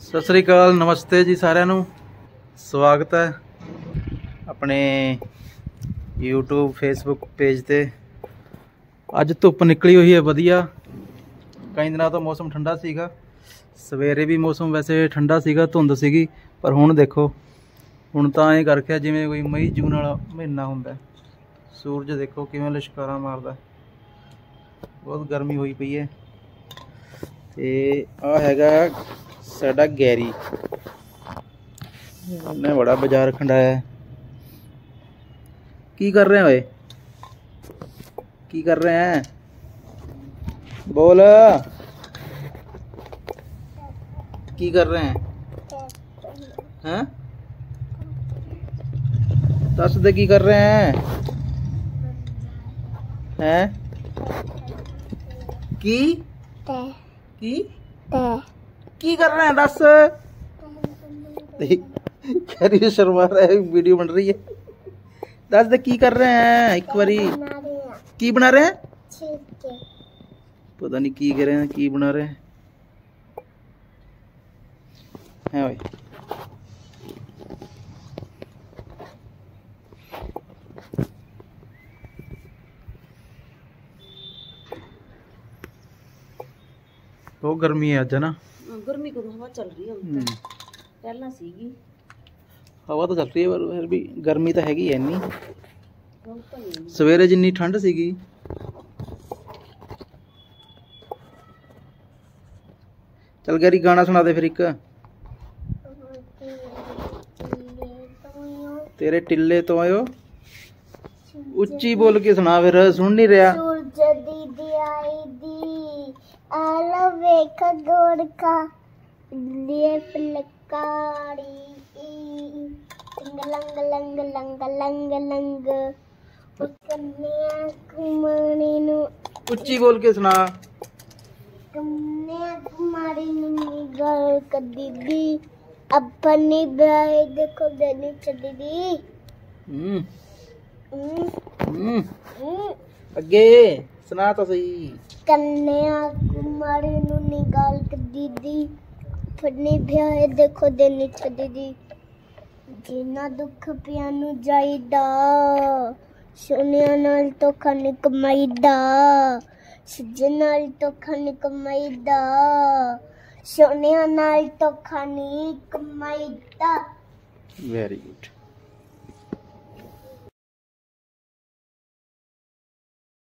ਸਤਿ ਸ੍ਰੀ ਅਕਾਲ, ਨਮਸਤੇ ਜੀ ਸਾਰਿਆਂ ਨੂੰ। ਸਵਾਗਤ ਹੈ ਆਪਣੇ YouTube, Facebook ਪੇਜ ਤੇ। ਅੱਜ ਧੁੱਪ ਨਿਕਲੀ ਹੋਈ ਹੈ ਵਧੀਆ। ਕਈ ਦਿਨਾਂ ਤੋਂ ਮੌਸਮ ਠੰਡਾ ਸੀਗਾ। ਸਵੇਰੇ ਵੀ ਮੌਸਮ ਵੈਸੇ ਠੰਡਾ ਸੀਗਾ, ਧੁੰਦ ਸੀਗੀ, ਪਰ ਹੁਣ ਦੇਖੋ। ਹੁਣ ਤਾਂ ਐਂ ਕਰਕੇ ਜਿਵੇਂ ਕੋਈ ਮਈ, ਜੂਨ ਵਾਲਾ ਮਹੀਨਾ ਹੁੰਦਾ। ਸੂਰਜ ਦੇਖੋ ਕਿਵੇਂ ਲਿਸ਼ਕਾਰਾ ਮਾਰਦਾ। ਬਹੁਤ ਗਰਮੀ ਹੋਈ ਪਈ ਹੈ। ਤੇ ਆ ਹੈਗਾ ਸਾਡਾ ਗੈਰੀ ਉਹਨੇ ਬੜਾ ਬਾਜ਼ਾਰ ਖੰਡਾਇਆ ਹੈ। ਕੀ ਕਰ ਰਹੇ ਓਏ ਕੀ ਕਰ ਰਹੇ ਹੈ ਬੋਲ ਕੀ ਕਰ ਰਹੇ ਹੈ हैं ਦੱਸ ਦੇ ਕੀ ਕਰ ਰਹੇ ਹੈ हैं की कर रहे हैं? दस। कह शर्मा रहा है, वीडियो बन रही है। दस दे, की कर रहे हैं? एक बारी। की बना रहे हैं? पता नहीं की कर रहे हैं, की बना रहे हैं। है भाई। तो गर्मी है अज है ना? ਕਦੋਂ ਹਵਾ ਚੱਲ ਰਹੀ ਹੈ ਹੁਣ ਹਮ, ਪਹਿਲਾਂ ਸੀਗੀ। ਹਵਾ ਤਾਂ ਚੱਲ ਰਹੀ ਹੈ ਪਰ ਫਿਰ ਵੀ ਗਰਮੀ ਤਾਂ ਹੈਗੀ ਐ ਇੰਨੀ। ਹੁਣ ਤਾਂ ਨਹੀਂ। ਸਵੇਰੇ ਜਿੰਨੀ ਠੰਡ ਸੀਗੀ। ਚਲ ਗੈਰੀ ਗਾਣਾ ਸੁਣਾ ਦੇ ਫਿਰ ਇੱਕ। ਤੇਰੇ ਟਿੱਲੇ ਤੋਂ ਆਇਓ। ਉੱਚੀ ਬੋਲ ਕੇ ਸੁਣਾ ਫਿਰ ਸੁਣ ਨਹੀਂ ਰਿਹਾ। ਸੂਰਜ ਦੀ ਦਿਆਈ అలవేక దోడక లేపలకాడి లంగ లంగ లంగ లంగ లంగ కన్యాకుమారిను उच्ची बोल के सुना। कन्याकुमारी का दीदी अपनी भाई देखो देनी दीदी हम्म। हम्म। हम्म। अगे सुना तो सही। कन्या गाल दीदी ਫੜਨੇ ਪਿਆ ਹੈ ਦੇਖੋ ਦਿਨ ਨਹੀਂ ਛੱਡਦੀ ਜਿੰਨਾ ਦੁੱਖ ਪਿਆ ਨੂੰ ਜਾਈਦਾ ਸੋਨਿਆਂ ਨਾਲ ਧੋਖਾ ਨਹੀਂ ਕਮਾਈਦਾ ਸੱਜੇ ਨਾਲ ਧੋਖਾ ਨਹੀਂ ਕਮਾਈਦਾ ਸੋਨਿਆਂ ਨਾਲ ਧੋਖਾ ਨਹੀਂ ਕਮਾਈਦਾ। Very good